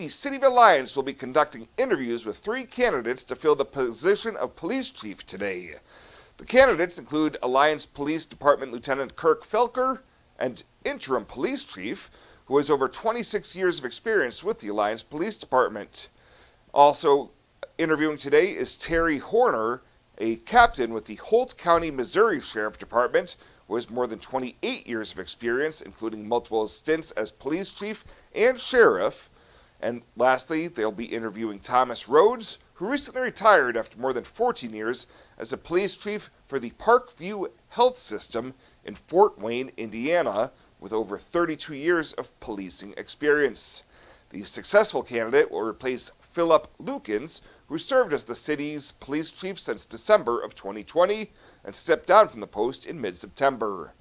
the City of Alliance will be conducting interviews with three candidates to fill the position of police chief today. The candidates include Alliance Police Department Lieutenant Kirk Felker and interim police chief, who has over 26 years of experience with the Alliance Police Department. Also interviewing today is Terry Horner, a captain with the Holt County, Missouri Sheriff Department, who has more than 28 years of experience, including multiple stints as police chief and sheriff. And lastly, they'll be interviewing Thomas Rhodes, who recently retired after more than 14 years as a police chief for the Parkview Health System in Fort Wayne, Indiana, with over 32 years of policing experience. The successful candidate will replace Philip Lukens, who served as the city's police chief since December of 2020 and stepped down from the post in mid September.